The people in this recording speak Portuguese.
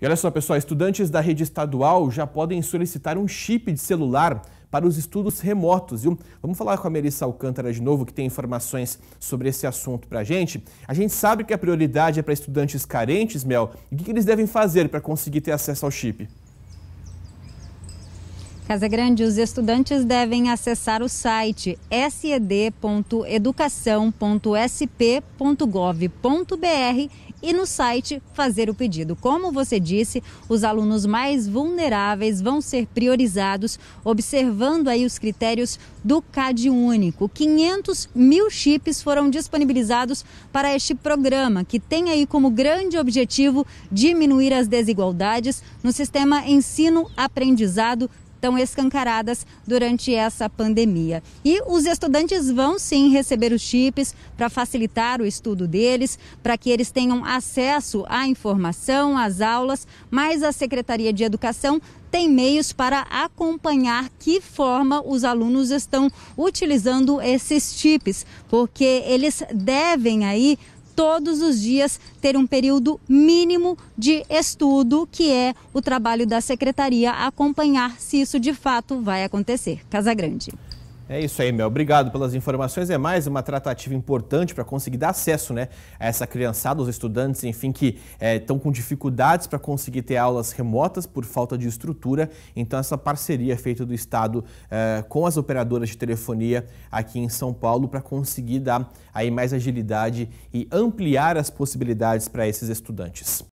E olha só, pessoal, estudantes da rede estadual já podem solicitar um chip de celular para os estudos remotos, viu? Vamos falar com a Melissa Alcântara de novo, que tem informações sobre esse assunto para a gente. A gente sabe que a prioridade é para estudantes carentes, Mel. O que eles devem fazer para conseguir ter acesso ao chip? Casa Grande, os estudantes devem acessar o site sed.educação.sp.gov.br e no site fazer o pedido. Como você disse, os alunos mais vulneráveis vão ser priorizados, observando aí os critérios do CAD único. 500 mil chips foram disponibilizados para este programa, que tem aí como grande objetivo diminuir as desigualdades no sistema ensino-aprendizado estão escancaradas durante essa pandemia. E os estudantes vão sim receber os chips para facilitar o estudo deles, para que eles tenham acesso à informação, às aulas, mas a Secretaria de Educação tem meios para acompanhar que forma os alunos estão utilizando esses chips, porque eles devem aí todos os dias ter um período mínimo de estudo, que é o trabalho da secretaria acompanhar se isso de fato vai acontecer. Casa Grande. É isso aí, Mel. Obrigado pelas informações. É mais uma tratativa importante para conseguir dar acesso né, a essa criançada, os estudantes, enfim, que estão é, com dificuldades para conseguir ter aulas remotas por falta de estrutura. Então, essa parceria feita do Estado é, com as operadoras de telefonia aqui em São Paulo para conseguir dar aí mais agilidade e ampliar as possibilidades para esses estudantes.